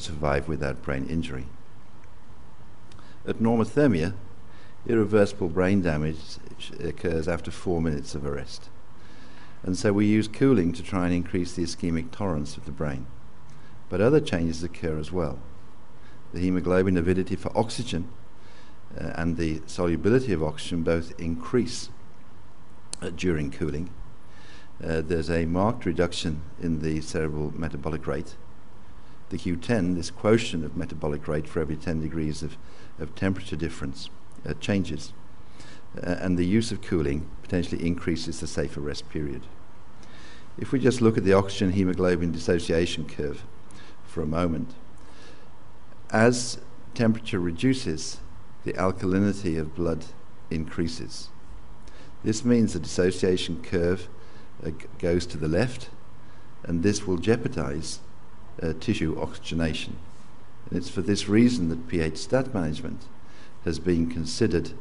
survive without brain injury. At normothermia, irreversible brain damage occurs after four minutes of arrest. And so we use cooling to try and increase the ischemic tolerance of the brain. But other changes occur as well. The hemoglobin avidity for oxygen uh, and the solubility of oxygen both increase uh, during cooling. Uh, there's a marked reduction in the cerebral metabolic rate. The Q10, this quotient of metabolic rate for every 10 degrees of, of temperature difference, uh, changes. Uh, and the use of cooling potentially increases the safer rest period. If we just look at the oxygen hemoglobin dissociation curve for a moment, as temperature reduces, the alkalinity of blood increases. This means the dissociation curve uh, goes to the left, and this will jeopardize uh, tissue oxygenation. And it's for this reason that pH stat management has been considered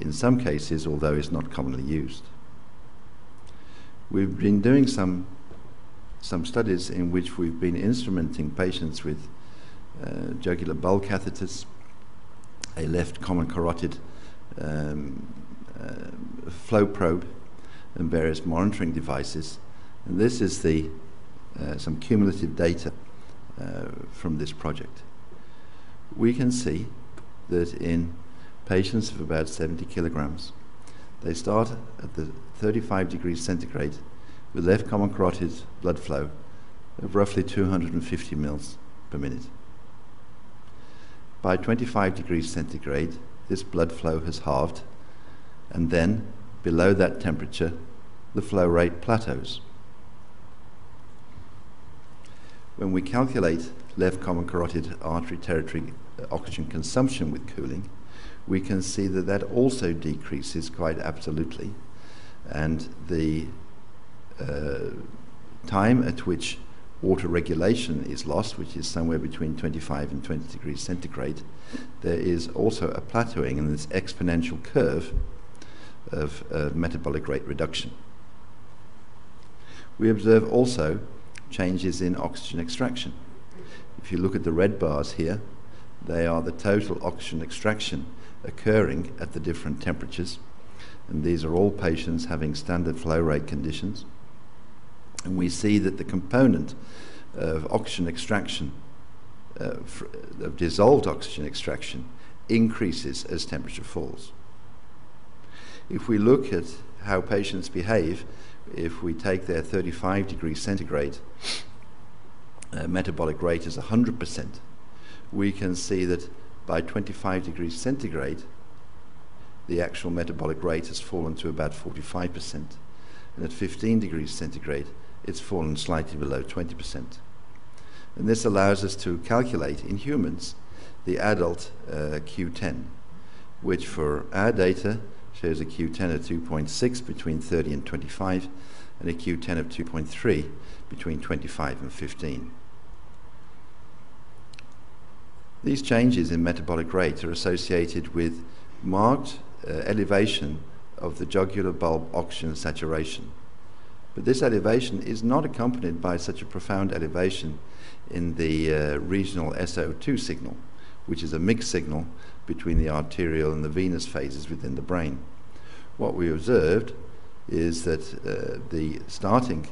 in some cases, although it's not commonly used. We've been doing some, some studies in which we've been instrumenting patients with uh, jugular bulb catheters, a left common carotid um, uh, flow probe, and various monitoring devices. And this is the, uh, some cumulative data Uh, from this project. We can see that in patients of about 70 kilograms, they start at the 35 degrees centigrade with left common carotid blood flow of roughly 250 mils per minute. By 25 degrees centigrade, this blood flow has halved, and then below that temperature, the flow rate plateaus. When we calculate left common carotid artery territory oxygen consumption with cooling, we can see that that also decreases quite absolutely, and the uh, time at which autoregulation is lost, which is somewhere between 25 and 20 degrees centigrade, there is also a plateauing in this exponential curve of uh, metabolic rate reduction. We observe also changes in oxygen extraction. If you look at the red bars here, they are the total oxygen extraction occurring at the different temperatures. And these are all patients having standard flow rate conditions. And we see that the component of oxygen extraction, uh, of dissolved oxygen extraction, increases as temperature falls. If we look at how patients behave, if we take their 35 degrees centigrade uh, metabolic rate as 100%, we can see that by 25 degrees centigrade, the actual metabolic rate has fallen to about 45%. And at 15 degrees centigrade, it's fallen slightly below 20%. And this allows us to calculate in humans the adult uh, Q10, which for our data shows a Q10 of 2.6 between 30 and 25, and a Q10 of 2.3 between 25 and 15. These changes in metabolic rate are associated with marked uh, elevation of the jugular bulb oxygen saturation. But this elevation is not accompanied by such a profound elevation in the uh, regional SO2 signal, which is a mixed signal between the arterial and the venous phases within the brain. What we observed is that uh, the starting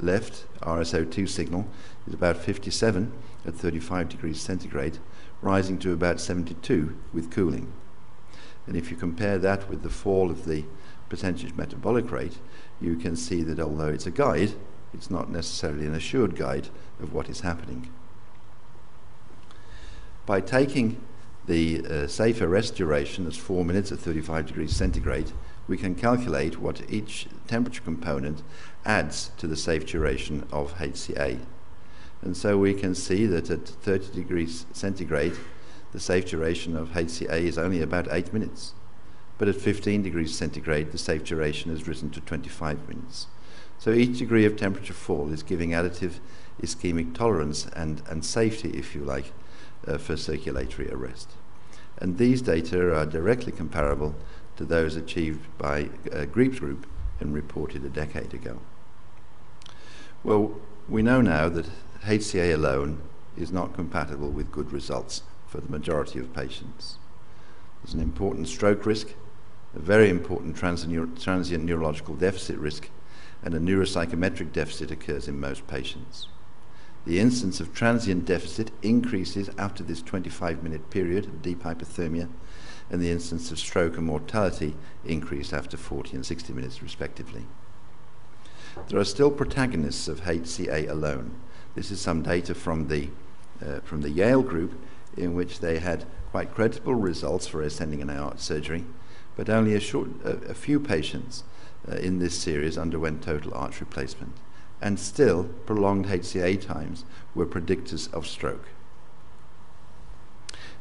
left RSO2 signal is about 57 at 35 degrees centigrade, rising to about 72 with cooling. And if you compare that with the fall of the percentage metabolic rate, you can see that although it's a guide, it's not necessarily an assured guide of what is happening. By taking the uh, safer rest duration as 4 minutes at 35 degrees centigrade, we can calculate what each temperature component adds to the safe duration of HCA. And so we can see that at 30 degrees centigrade, the safe duration of HCA is only about 8 minutes. But at 15 degrees centigrade, the safe duration has risen to 25 minutes. So each degree of temperature fall is giving additive ischemic tolerance and, and safety, if you like, for circulatory arrest. And these data are directly comparable to those achieved by uh, group and reported a decade ago. Well, we know now that HCA alone is not compatible with good results for the majority of patients. There's an important stroke risk, a very important transient neurological deficit risk, and a neuropsychometric deficit occurs in most patients. The incidence of transient deficit increases after this 25 minute period of deep hypothermia, and the incidence of stroke and mortality increase after 40 and 60 minutes, respectively. There are still protagonists of HCA alone. This is some data from the, uh, from the Yale group, in which they had quite credible results for ascending and aortic surgery, but only a, short, a, a few patients uh, in this series underwent total arch replacement. And still, prolonged HCA times were predictors of stroke.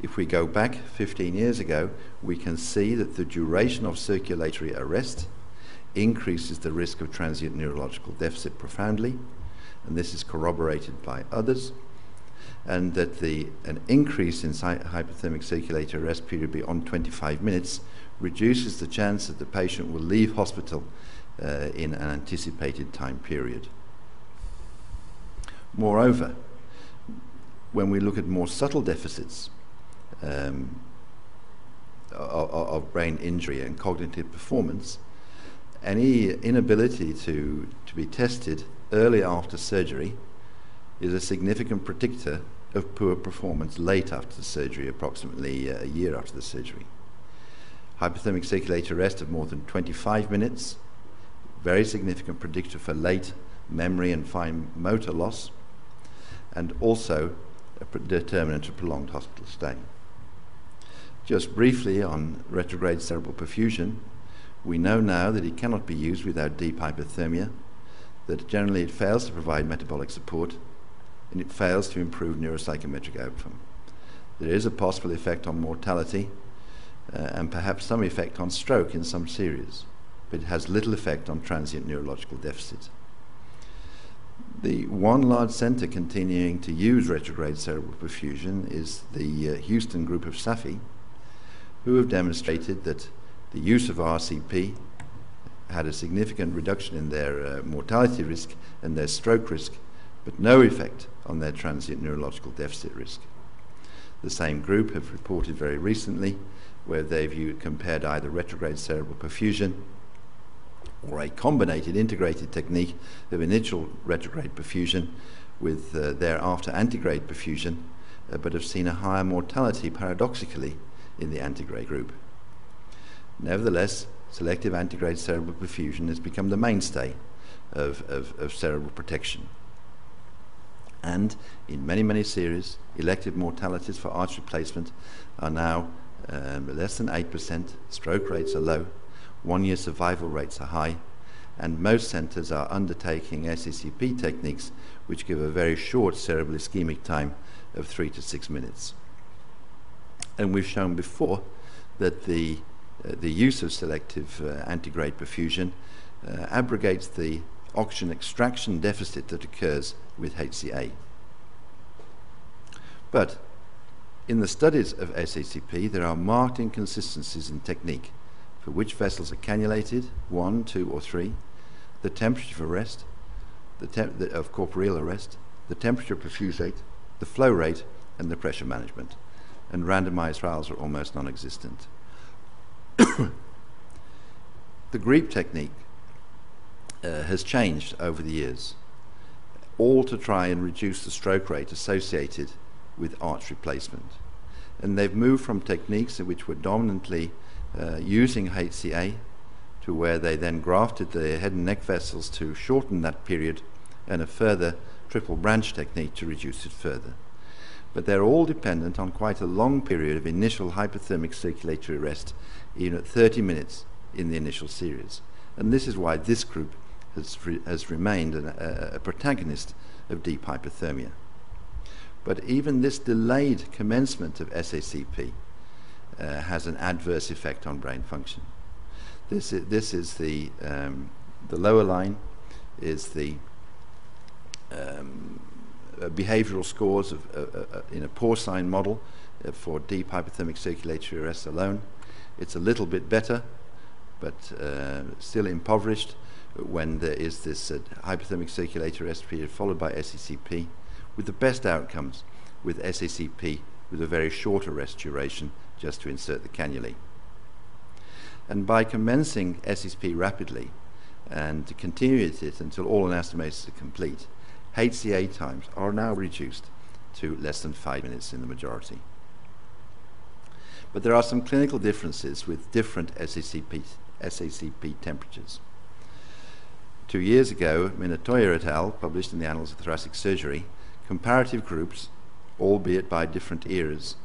If we go back 15 years ago, we can see that the duration of circulatory arrest increases the risk of transient neurological deficit profoundly, and this is corroborated by others, and that the, an increase in hypothermic circulatory arrest period beyond 25 minutes reduces the chance that the patient will leave hospital uh, in an anticipated time period. Moreover, when we look at more subtle deficits um, of, of, brain injury and cognitive performance, any inability to, to be tested early after surgery is a significant predictor of poor performance late after the surgery, approximately a year after the surgery. Hypothermic circulatory arrest of more than 25 minutes, very significant predictor for late memory and fine motor loss, and also a determinant of prolonged hospital stay. Just briefly on retrograde cerebral perfusion, we know now that it cannot be used without deep hypothermia, that generally it fails to provide metabolic support, and it fails to improve neuropsychometric outcome. There is a possible effect on mortality uh, and perhaps some effect on stroke in some series, but it has little effect on transient neurological deficit. The one large center continuing to use retrograde cerebral perfusion is the uh, Houston group of Safi, who have demonstrated that the use of RCP had a significant reduction in their uh, mortality risk and their stroke risk, but no effect on their transient neurological deficit risk. The same group have reported very recently where they've compared either retrograde cerebral perfusion or a combinated integrated technique of initial retrograde perfusion with uh, thereafter antegrade perfusion, uh, but have seen a higher mortality paradoxically in the antegrade group. Nevertheless, selective antegrade cerebral perfusion has become the mainstay of, of, of cerebral protection. And in many, many series, elective mortalities for arch replacement are now um, less than 8%, stroke rates are low, one year survival rates are high, and most centers are undertaking SACP techniques which give a very short cerebral ischemic time of three to six minutes. And we've shown before that the, uh, the use of selective uh, perfusion uh, abrogates the oxygen extraction deficit that occurs with HCA. But in the studies of SACP, there are marked inconsistencies in technique for which vessels are cannulated, one, two, or three, the temperature of arrest, the, temp the of corporeal arrest, the temperature perfusate, the flow rate, and the pressure management. And randomized trials are almost non existent. the Griepp technique uh, has changed over the years, all to try and reduce the stroke rate associated with arch replacement. And they've moved from techniques which were dominantly uh, using HCA to where they then grafted the head and neck vessels to shorten that period and a further triple branch technique to reduce it further. But they're all dependent on quite a long period of initial hypothermic circulatory rest, even at 30 minutes in the initial series. And this is why this group has, re has remained an, a, a protagonist of deep hypothermia. But even this delayed commencement of SACP uh, has an adverse effect on brain function. This is, this is the, um, the lower line is the um, uh, behavioral scores of, uh, uh, uh in a porcine model uh, for deep hypothermic circulatory arrest alone. It's a little bit better, but still impoverished when there is this hypothermic circulatory arrest period followed by SACP with the best outcomes with SACP with a very short arrest duration just to insert the cannulae. And by commencing SSP rapidly and continuing it until all anastomosis are complete, HCA times are now reduced to less than five minutes in the majority. But there are some clinical differences with different SACP, SACP temperatures. Two years ago, Minatoya et al. published in the Annals of Thoracic Surgery comparative groups, albeit by different eras,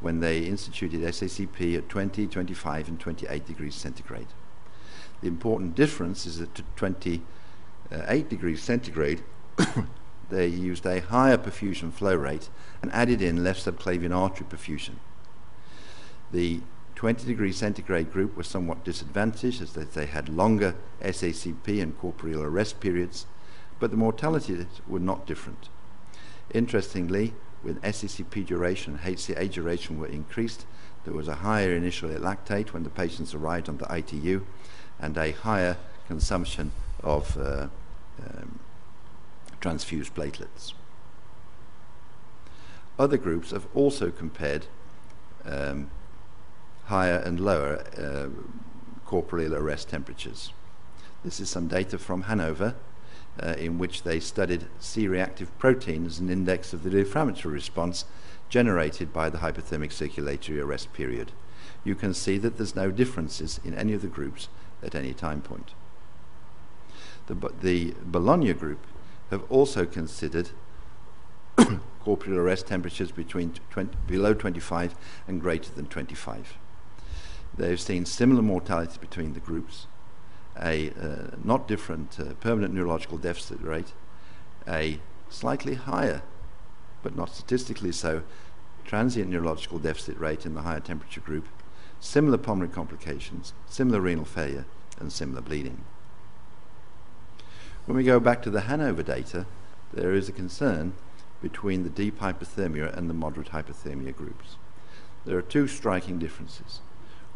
when they instituted SACP at 20, 25, and 28 degrees centigrade. The important difference is that at 28 degrees centigrade, they used a higher perfusion flow rate and added in left subclavian artery perfusion. The 20 degrees centigrade group was somewhat disadvantaged as they had longer SACP and corporeal arrest periods, but the mortality were not different. Interestingly, when SACP duration and HCA duration were increased, there was a higher initial lactate when the patients arrived on the ITU and a higher consumption of uh, um, transfused platelets. Other groups have also compared um, higher and lower uh, corporeal arrest temperatures. This is some data from Hanover uh, in which they studied C-reactive protein as an index of the inflammatory response generated by the hypothermic circulatory arrest period. You can see that there's no differences in any of the groups at any time point. The, the Bologna group have also considered corporeal arrest temperatures between 20, below 25 and greater than 25. They've seen similar mortality between the groups, a uh, not different uh, permanent neurological deficit rate, a slightly higher, but not statistically so, transient neurological deficit rate in the higher temperature group, similar pulmonary complications, similar renal failure, and similar bleeding. When we go back to the Hanover data, there is a concern between the deep hypothermia and the moderate hypothermia groups. There are two striking differences.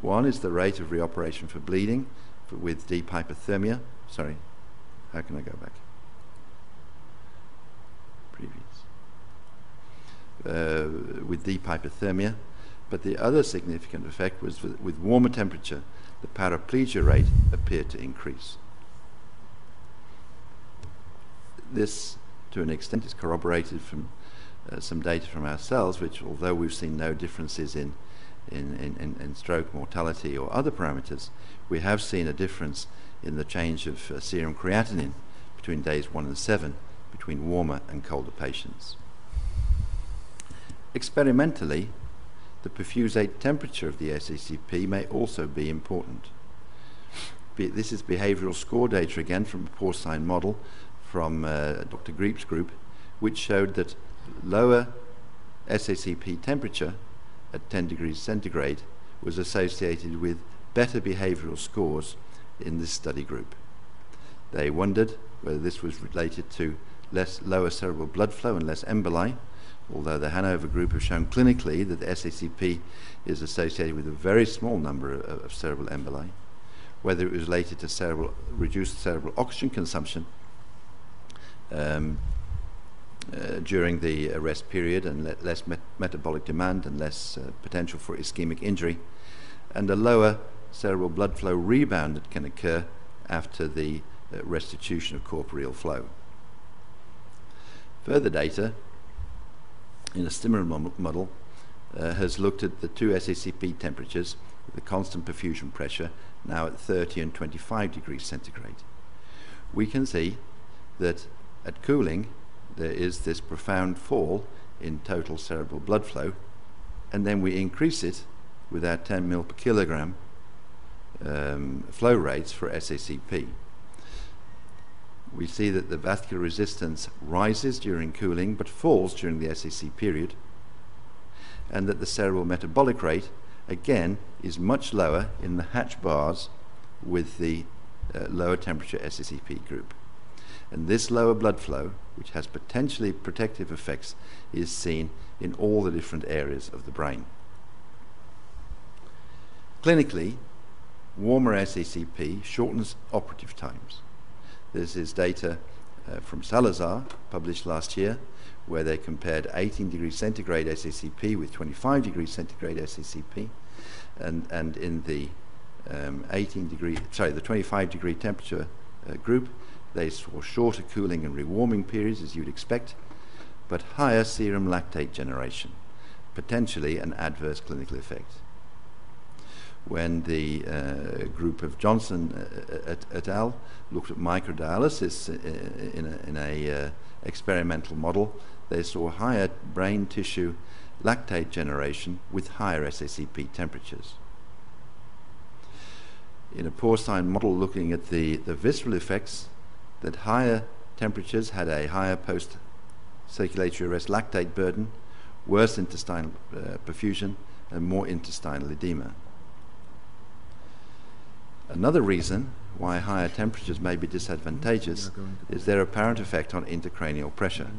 One is the rate of reoperation for bleeding with deep hypothermia. Sorry, how can I go back? Previous. Uh, with deep hypothermia. But the other significant effect was with, with warmer temperature, the paraplegia rate appeared to increase. This, to an extent, is corroborated from uh, some data from ourselves, which, although we've seen no differences in in, in, in, stroke mortality or other parameters, we have seen a difference in the change of uh, serum creatinine between days 1 and 7 between warmer and colder patients. Experimentally, the perfusate temperature of the SACP may also be important. Be this is behavioral score data again from a porcine model from uh, Dr. Griepp's group, which showed that lower SACP temperature at 10 degrees centigrade was associated with better behavioral scores in this study group. They wondered whether this was related to less lower cerebral blood flow and less emboli, although the Hanover group have shown clinically that the SACP is associated with a very small number of, of cerebral emboli, whether it was related to cerebral, reduced cerebral oxygen consumption um, uh, during the arrest period and le less met metabolic demand and less uh, potential for ischemic injury, and a lower cerebral blood flow rebound that can occur after the uh, restitution of corporeal flow. Further data in a similar model uh, has looked at the two SACP temperatures with the constant perfusion pressure now at 30 and 25 degrees centigrade. We can see that at cooling there is this profound fall in total cerebral blood flow, and then we increase it with our 10 mil per kilogram um, flow rates for SACP. We see that the vascular resistance rises during cooling but falls during the SAC period, and that the cerebral metabolic rate again is much lower in the hatch bars with the uh, lower temperature SACP group. And this lower blood flow, which has potentially protective effects, is seen in all the different areas of the brain. Clinically, warmer SACP shortens operative times. This is data uh, from Salazar, published last year, where they compared 18 degrees centigrade SACP with 25 degrees centigrade SACP. And, and in the um, 18 degree, sorry, the 25 degree temperature uh, group, they saw shorter cooling and rewarming periods, as you'd expect, but higher serum lactate generation, potentially an adverse clinical effect. When the uh, group of Johnson uh, et, et, al. looked at microdialysis uh, in a, in a uh, experimental model, they saw higher brain tissue lactate generation with higher SACP temperatures. In a porcine model looking at the, the visceral effects, that higher temperatures had a higher post circulatory arrest lactate burden, worse intestinal uh, perfusion, and more intestinal edema. Another reason why higher temperatures may be disadvantageous is their apparent effect on intracranial pressure.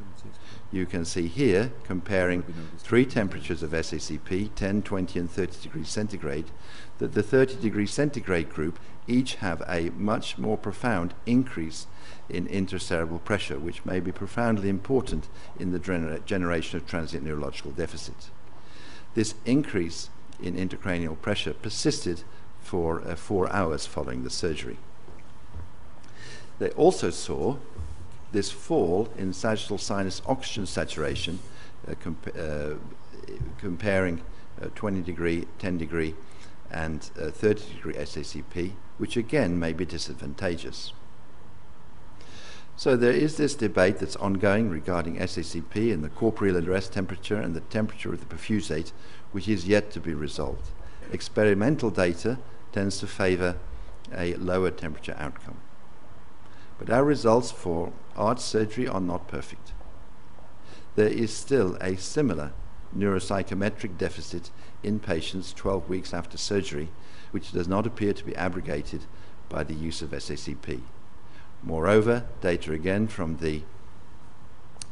You can see here, comparing three temperatures of SACP, 10, 20, and 30 degrees centigrade, that the 30 degrees centigrade group each have a much more profound increase in intracerebral pressure, which may be profoundly important in the gener generation of transient neurological deficits. This increase in intracranial pressure persisted for uh, four hours following the surgery. They also saw this fall in sagittal sinus oxygen saturation uh, comp uh, comparing uh, 20 degree, 10 degree, and uh, 30 degree SACP, which again may be disadvantageous. So there is this debate that's ongoing regarding SACP and the corporeal arrest temperature and the temperature of the perfusate, which is yet to be resolved. Experimental data tends to favor a lower temperature outcome. But our results for arch surgery are not perfect. There is still a similar neuropsychometric deficit in patients 12 weeks after surgery, which does not appear to be abrogated by the use of SACP. Moreover, data again from the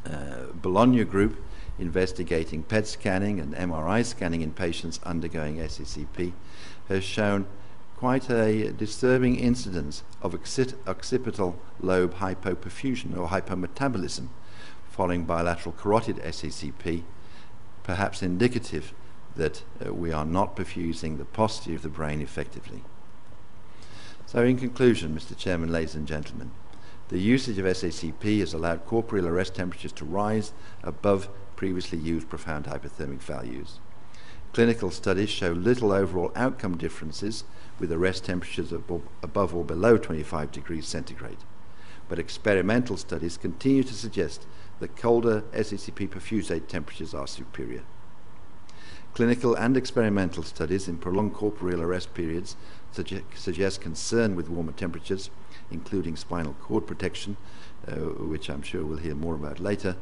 uh, Bologna group investigating PET scanning and MRI scanning in patients undergoing SACP has shown quite a disturbing incidence of occipital lobe hypoperfusion or hypometabolism following bilateral carotid SACP, perhaps indicative that uh, we are not perfusing the posterior of the brain effectively. So in conclusion, Mr. Chairman, ladies and gentlemen, the usage of SACP has allowed corporeal arrest temperatures to rise above previously used profound hypothermic values. Clinical studies show little overall outcome differences with arrest temperatures above or below 25 degrees centigrade. But experimental studies continue to suggest that colder SACP perfusate temperatures are superior. Clinical and experimental studies in prolonged corporeal arrest periods suggest concern with warmer temperatures, including spinal cord protection, uh, which I'm sure we'll hear more about later.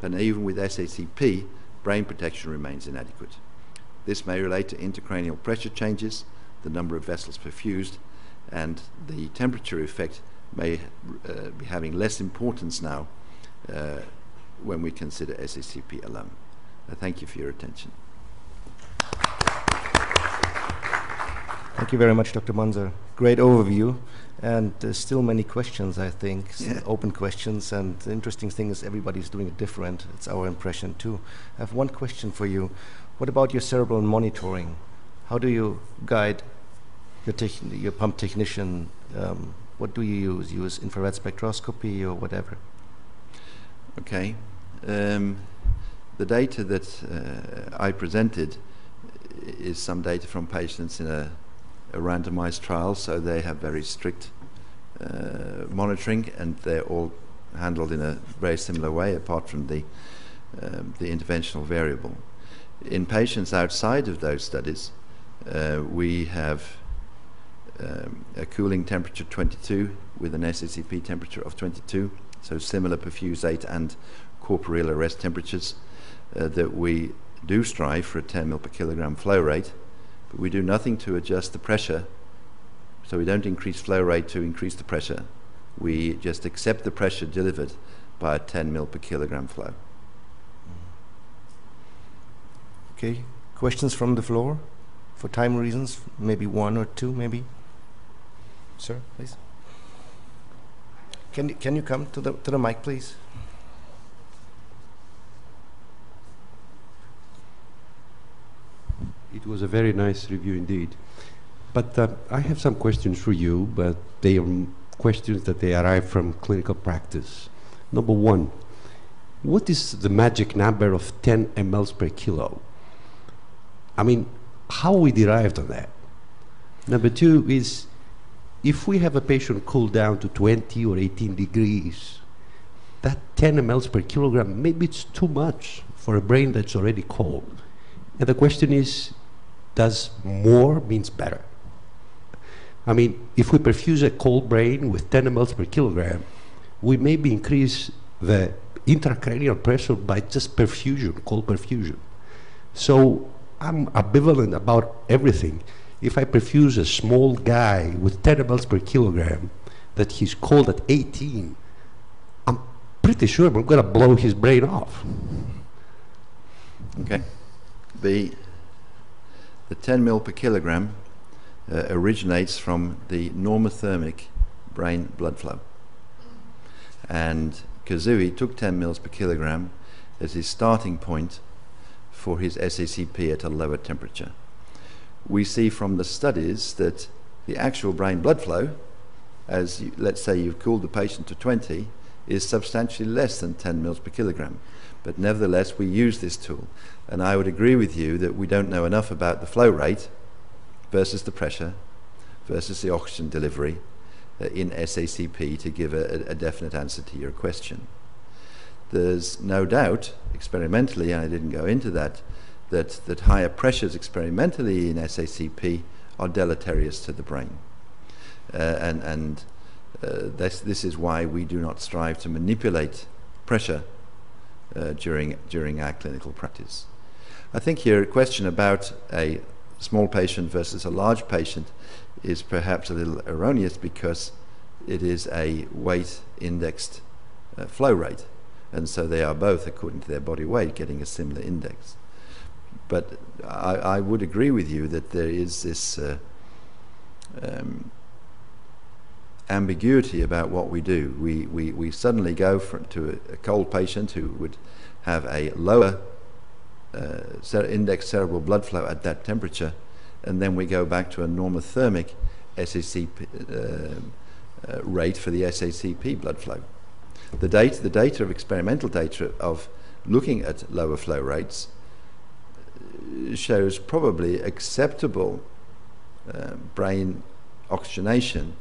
But even with SACP, brain protection remains inadequate. This may relate to intracranial pressure changes, the number of vessels perfused, and the temperature effect may uh, be having less importance now uh, when we consider SACP alone. Uh, thank you for your attention. Thank you very much, Dr. Munzer. Great overview. And there's still many questions, I think, yeah. open questions. And the interesting thing is everybody's doing it different. It's our impression, too. I have one question for you. What about your cerebral monitoring? How do you guide your, your pump technician? Um, what do you use? Use infrared spectroscopy or whatever? Okay. Um, the data that uh, I presented is some data from patients in a, a randomized trial, so they have very strict uh, monitoring and they're all handled in a very similar way apart from the, um, the interventional variable. In patients outside of those studies, uh, we have um, a cooling temperature 22 with an SACP temperature of 22, so similar perfusate and corporeal arrest temperatures uh, that we do strive for a 10 ml per kilogram flow rate, but we do nothing to adjust the pressure. So we don't increase flow rate to increase the pressure. We just accept the pressure delivered by a 10 mil per kilogram flow. Okay, questions from the floor? For time reasons, maybe one or two, maybe. Sir, please. Can you, can you come to the, to the mic, please? It was a very nice review indeed. But uh, I have some questions for you, but they are questions that they arrive from clinical practice. Number one, what is the magic number of 10 mLs per kilo? I mean, how we derived on that? Number two is, if we have a patient cooled down to 20 or 18 degrees, that 10 mLs per kilogram, maybe it's too much for a brain that's already cold. And the question is, does more means better? I mean, if we perfuse a cold brain with 10 mLs per kilogram, we maybe increase the intracranial pressure by just perfusion, cold perfusion. So I'm ambivalent about everything. If I perfuse a small guy with 10 mLs per kilogram, that he's cold at 18, I'm pretty sure I'm going to blow his brain off. Okay. The, the 10 mil per kilogram uh, originates from the normothermic brain blood flow. And Kazui took 10 mils per kilogram as his starting point for his SACP at a lower temperature. We see from the studies that the actual brain blood flow, as you, let's say you've cooled the patient to 20, is substantially less than 10 mils per kilogram. But nevertheless, we use this tool. And I would agree with you that we don't know enough about the flow rate versus the pressure versus the oxygen delivery uh, in SACP to give a, a, definite answer to your question. There's no doubt, experimentally, and I didn't go into that, that, that higher pressures experimentally in SACP are deleterious to the brain. Uh, and and uh, this, this is why we do not strive to manipulate pressure uh, during, during our clinical practice. I think your question about a small patient versus a large patient is perhaps a little erroneous because it is a weight indexed uh, flow rate. And so they are both, according to their body weight, getting a similar index. But I, I would agree with you that there is this uh, um, ambiguity about what we do. We, we, we suddenly go from, to a, a cold patient who would have a lower uh, index cerebral blood flow at that temperature, and then we go back to a normothermic SACP uh, uh, rate for the SACP blood flow. The data, the data of experimental data of looking at lower flow rates uh, shows probably acceptable uh, brain oxygenation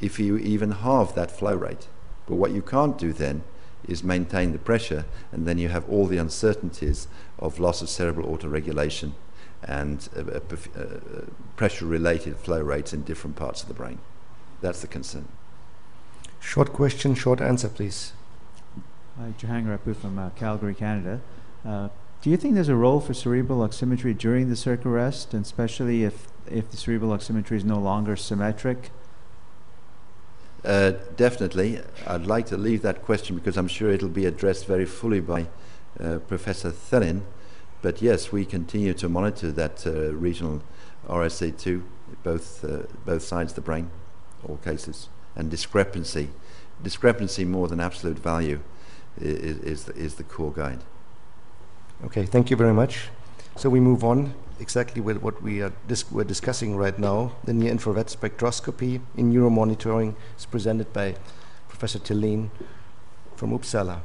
if you even halve that flow rate. But what you can't do then is maintain the pressure, and then you have all the uncertainties of loss of cerebral autoregulation and uh, uh, uh, pressure related flow rates in different parts of the brain. That's the concern. Short question, short answer, please. Hi, Jehangir Appoo from uh, Calgary, Canada. Uh, do you think there's a role for cerebral oximetry during the circ arrest, and especially if, if the cerebral oximetry is no longer symmetric? Uh, definitely. I'd like to leave that question because I'm sure it'll be addressed very fully by uh, Professor Thelin. But yes, we continue to monitor that uh, regional RSO2, both, uh, both sides of the brain, all cases, and discrepancy. Discrepancy more than absolute value is, is, the, is the core guide. Okay, thank you very much. So we move on exactly with what we are dis we're discussing right now. The near infrared spectroscopy in neuromonitoring is presented by Professor Thelin from Uppsala.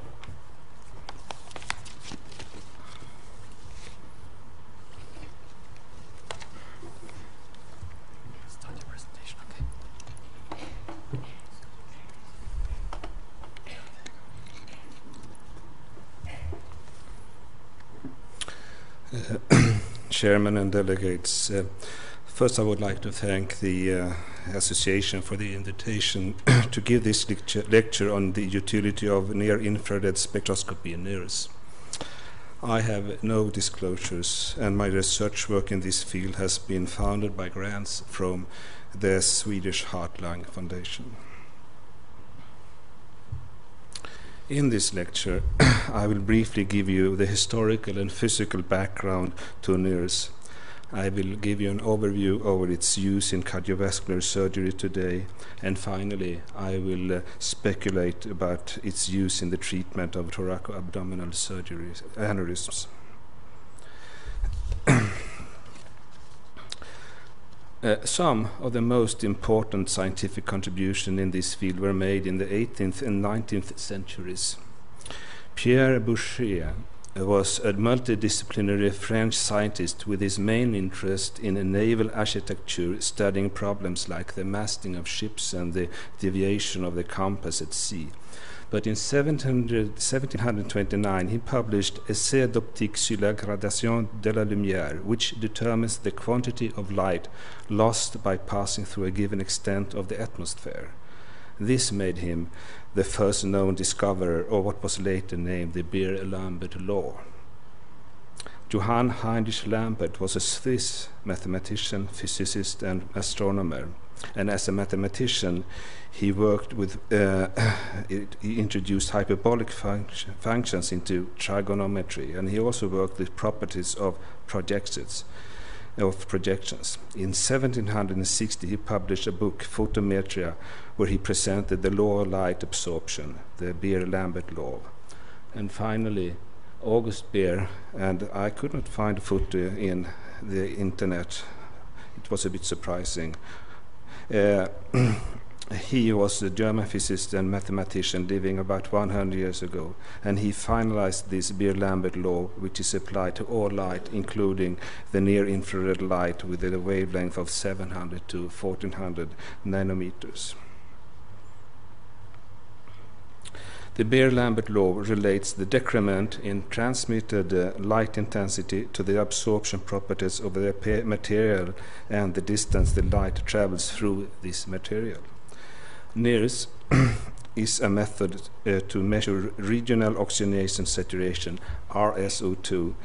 Chairman and delegates. Uh, first, I would like to thank the uh, Association for the invitation to give this lecture, lecture, on the utility of near infrared spectroscopy in NIRS. I have no disclosures, and my research work in this field has been funded by grants from the Swedish Heart Lung Foundation. In this lecture, I will briefly give you the historical and physical background to NIRS. I will give you an overview over its use in cardiovascular surgery today, and finally, I will uh, speculate about its use in the treatment of thoracoabdominal surgeries, aneurysms. Uh, some of the most important scientific contributions in this field were made in the 18th and 19th centuries. Pierre Bouguer was a multidisciplinary French scientist with his main interest in naval architecture, studying problems like the masting of ships and the deviation of the compass at sea. But in 1700, 1729 he published Essai d'optique sur la gradation de la lumière, which determines the quantity of light lost by passing through a given extent of the atmosphere. This made him the first known discoverer of what was later named the Beer-Lambert law. Johann Heinrich Lambert was a Swiss mathematician, physicist, and astronomer. And as a mathematician, he worked with, uh, it, he introduced hyperbolic func- functions into trigonometry, and he also worked with properties of projections. Of projections. In 1760, he published a book, Photometria, where he presented the law of light absorption, the Beer Lambert law. And finally, August Beer, and I could not find a photo in the internet. It was a bit surprising. Uh, he was a German physicist and mathematician living about 100 years ago, and he finalized this Beer-Lambert law, which is applied to all light, including the near-infrared light with a wavelength of 700 to 1400 nanometers. The Beer-Lambert law relates the decrement in transmitted uh, light intensity to the absorption properties of the material and the distance the light travels through this material. NIRS is a method uh, to measure regional oxygenation saturation, RSO2,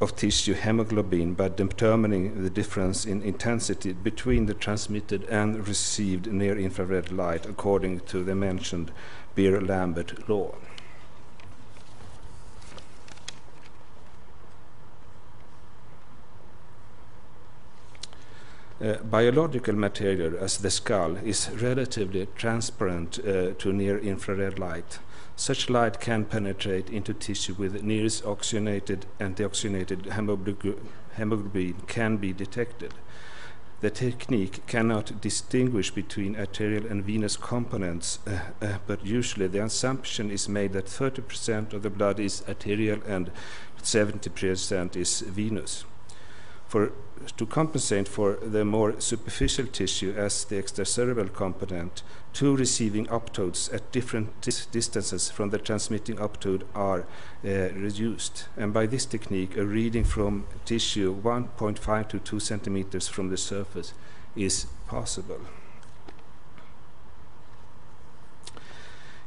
of tissue hemoglobin by determining the difference in intensity between the transmitted and received near infrared light according to the mentioned Beer Lambert law. Uh, biological material, as the skull, is relatively transparent uh, to near infrared light. Such light can penetrate into tissue with nearest oxygenated and deoxygenated hemoglobin can be detected. The technique cannot distinguish between arterial and venous components, uh, uh, but usually the assumption is made that 30% of the blood is arterial and 70% is venous for, to compensate for the more superficial tissue as the extracerebral component, two receiving optodes at different dis distances from the transmitting optode are uh, reduced. And by this technique, a reading from tissue 1.5 to 2 centimeters from the surface is possible.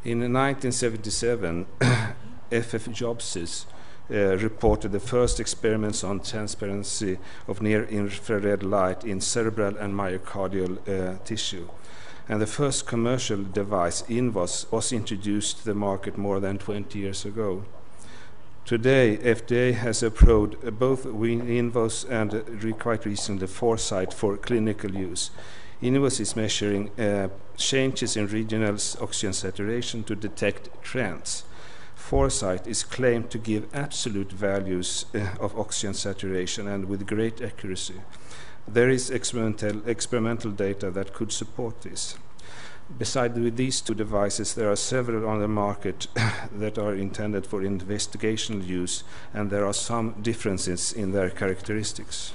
In 1977, F.F. Jobsis uh, reported the first experiments on transparency of near infrared light in cerebral and myocardial uh, tissue. And the first commercial device, INVOS, was introduced to the market more than 20 years ago. Today, FDA has approved both INVOS and quite recently Foresight for clinical use. INVOS is measuring uh, changes in regional oxygen saturation to detect trends foresight is claimed to give absolute values uh, of oxygen saturation and with great accuracy. There is experimental, experimental data that could support this. Besides with these two devices, there are several on the market that are intended for investigational use, and there are some differences in their characteristics.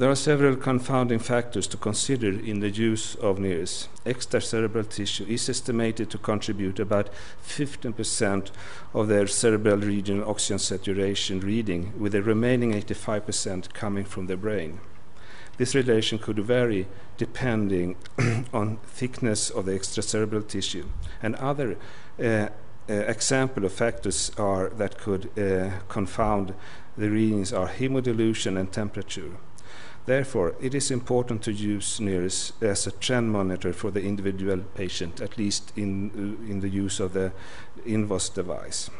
There are several confounding factors to consider in the use of NIRS. Extracerebral tissue is estimated to contribute about 15% of their cerebral regional oxygen saturation reading, with the remaining 85% coming from the brain. This relation could vary depending on thickness of the extracerebral tissue. And other uh, uh, example of factors are that could uh, confound the readings are hemodilution and temperature. Therefore, it is important to use NIRS as a trend monitor for the individual patient, at least in, uh, in the use of the INVOS device.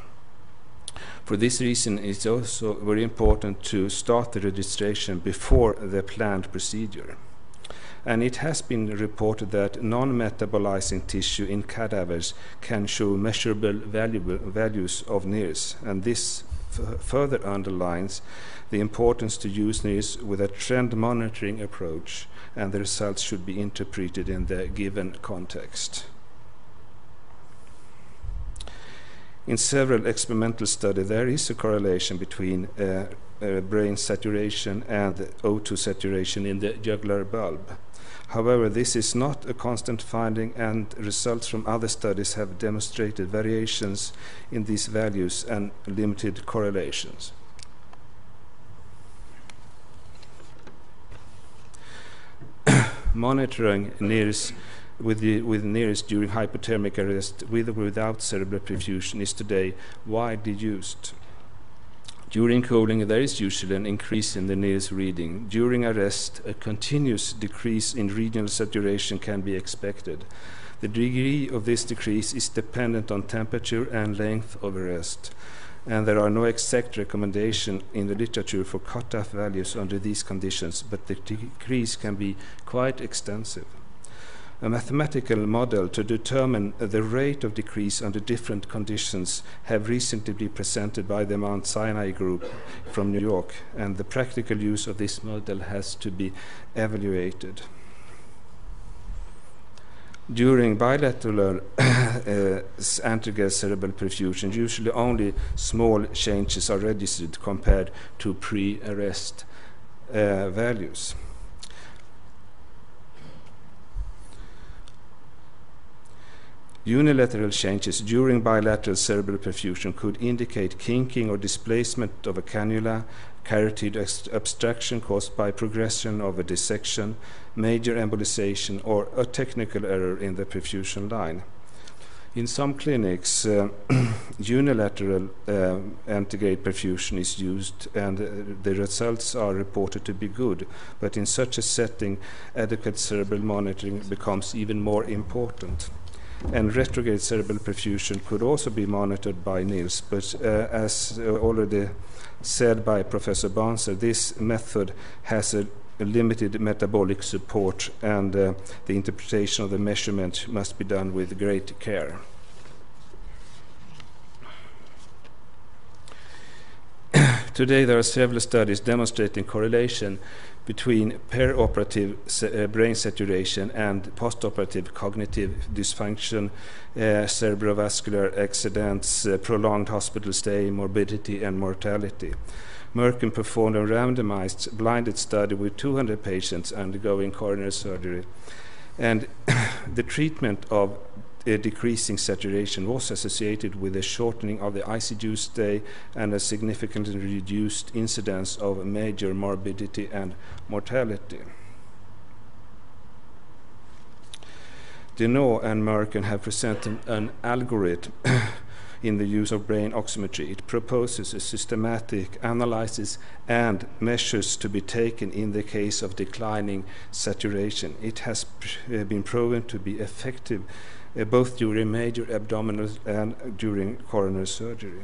For this reason, it's also very important to start the registration before the planned procedure. And it has been reported that non metabolizing tissue in cadavers can show measurable valuable values of NIRS, and this further underlines the importance to use NIRS with a trend monitoring approach, and the results should be interpreted in the given context. In several experimental studies, there is a correlation between uh, uh, brain saturation and O2 saturation in the jugular bulb. However, this is not a constant finding, and results from other studies have demonstrated variations in these values and limited correlations. Monitoring NIRS with, the, with NIRS during hypothermic arrest with or without cerebral perfusion is today widely used. During cooling, there is usually an increase in the NIRS reading. During arrest, a continuous decrease in regional saturation can be expected. The degree of this decrease is dependent on temperature and length of arrest, and there are no exact recommendations in the literature for cutoff values under these conditions, but the decrease can be quite extensive a mathematical model to determine the rate of decrease under different conditions have recently been presented by the Mount Sinai group from New York, and the practical use of this model has to be evaluated. During bilateral uh, antegrade cerebral perfusion, usually only small changes are registered compared to pre-arrest uh, values. Unilateral changes during bilateral cerebral perfusion could indicate kinking or displacement of a cannula, carotid obstruction caused by progression of a dissection, major embolization, or a technical error in the perfusion line. In some clinics, uh, unilateral uh, antegrade perfusion is used, and uh, the results are reported to be good. But in such a setting, adequate cerebral monitoring becomes even more important and retrograde cerebral perfusion could also be monitored by NIRS, but uh, as uh, already said by Professor Banzer, this method has a, a limited metabolic support, and uh, the interpretation of the measurement must be done with great care. Today, there are several studies demonstrating correlation between perioperative uh, brain saturation and postoperative cognitive dysfunction, uh, cerebrovascular accidents, uh, prolonged hospital stay, morbidity, and mortality. Murkin performed a randomized blinded study with 200 patients undergoing coronary surgery. And the treatment of a decreasing saturation was associated with a shortening of the ICU stay and a significantly reduced incidence of major morbidity and mortality. Denault and Murkin have presented an algorithm in the use of brain oximetry. It proposes a systematic analysis and measures to be taken in the case of declining saturation. It has been proven to be effective uh, both during major abdominal and during coronary surgery.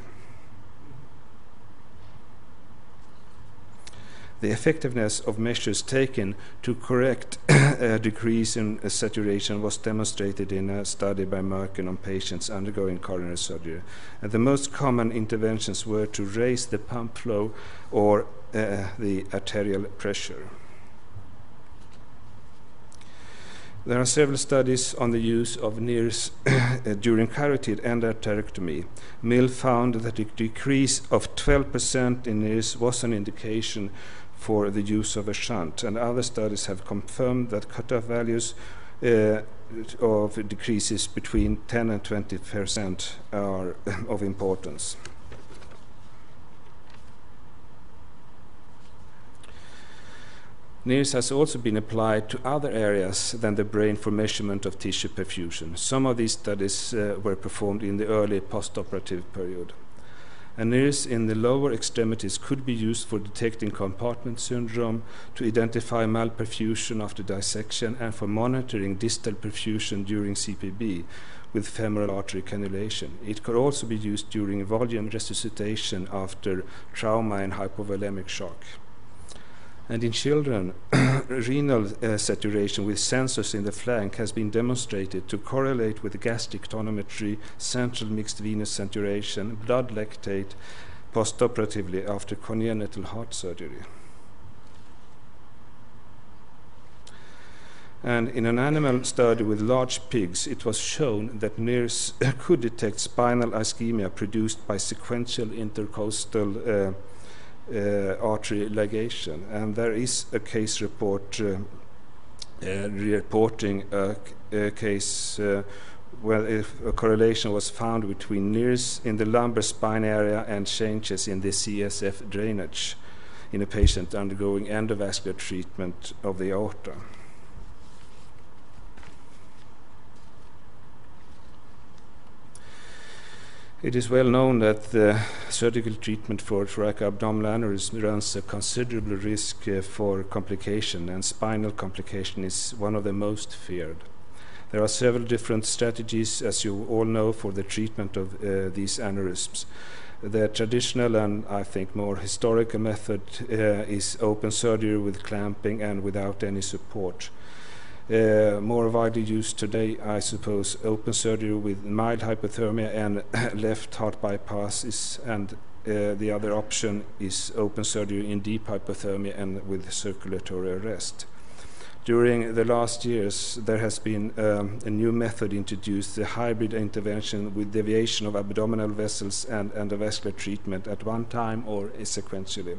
The effectiveness of measures taken to correct a decrease in uh, saturation was demonstrated in a study by Murkin on patients undergoing coronary surgery. And the most common interventions were to raise the pump flow or uh, the arterial pressure. There are several studies on the use of NIRS during carotid endarterectomy. Mille found that a decrease of 12% in NIRS was an indication for the use of a shunt, and other studies have confirmed that cutoff values uh, of decreases between 10 and 20% are of importance. NIRS has also been applied to other areas than the brain for measurement of tissue perfusion. Some of these studies uh, were performed in the early postoperative period. And NIRS in the lower extremities could be used for detecting compartment syndrome, to identify malperfusion after dissection, and for monitoring distal perfusion during CPB with femoral artery cannulation. It could also be used during volume resuscitation after trauma and hypovolemic shock. And in children, renal uh, saturation with sensors in the flank has been demonstrated to correlate with gastric tonometry, central mixed venous saturation, blood lactate, postoperatively after congenital heart surgery. And in an animal study with large pigs, it was shown that NIRS could detect spinal ischemia produced by sequential intercostal uh, artery ligation. And there is a case report uh, uh reporting a, a case uh, where a correlation was found between NIRS in the lumbar spine area and changes in the CSF drainage in a patient undergoing endovascular treatment of the aorta. It is well known that the surgical treatment for thoracoabdominal aneurysm runs a considerable risk uh, for complication, and spinal complication is one of the most feared. There are several different strategies, as you all know, for the treatment of uh, these aneurysms. The traditional and I think more historical method uh, is open surgery with clamping and without any support. Uh, more widely used today, I suppose, open surgery with mild hypothermia and left heart bypass is, and uh, the other option is open surgery in deep hypothermia and with circulatory arrest. During the last years, there has been um, a new method introduced, the hybrid intervention with deviation of abdominal vessels and endovascular treatment at one time or sequentially.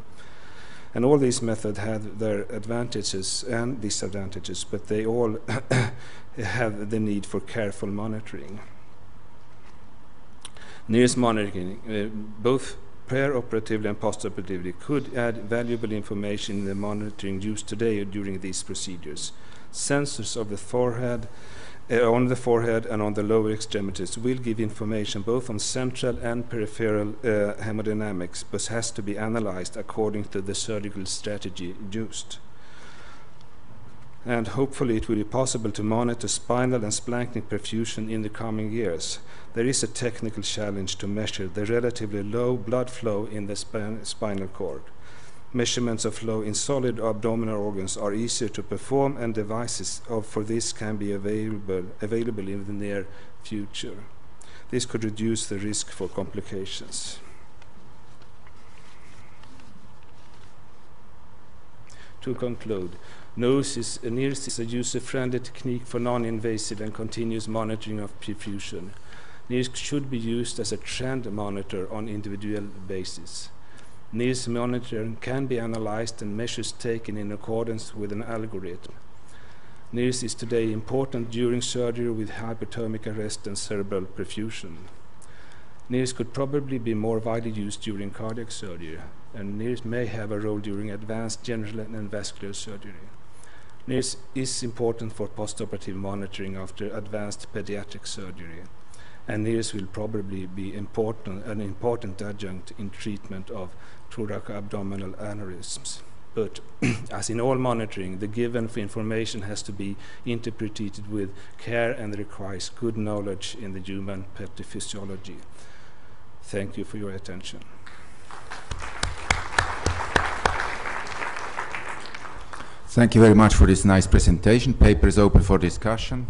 And all these methods have their advantages and disadvantages, but they all have the need for careful monitoring. NIRS monitoring, uh, both pre-operatively and post-operatively, could add valuable information in the monitoring used today during these procedures. Sensors of the forehead, uh, on the forehead and on the lower extremities will give information both on central and peripheral uh, hemodynamics, but has to be analyzed according to the surgical strategy used. And hopefully, it will be possible to monitor spinal and splanchnic perfusion in the coming years. There is a technical challenge to measure the relatively low blood flow in the spinal cord. Measurements of flow in solid abdominal organs are easier to perform, and devices of, for this can be available, available in the near future. This could reduce the risk for complications. To conclude, NOSE is, NIRS is a user-friendly technique for non-invasive and continuous monitoring of perfusion. NIRS should be used as a trend monitor on individual basis. NIRS monitoring can be analyzed and measures taken in accordance with an algorithm. NIRS is today important during surgery with hypothermic arrest and cerebral perfusion. NIRS could probably be more widely used during cardiac surgery, and NIRS may have a role during advanced general and vascular surgery. NIRS is important for postoperative monitoring after advanced pediatric surgery, and NIRS will probably be important, an important adjunct in treatment of thoracoabdominal aneurysms. But as in all monitoring, the given information has to be interpreted with care and requires good knowledge in the human pathophysiology. Thank you for your attention. Thank you very much for this nice presentation. Paper is open for discussion.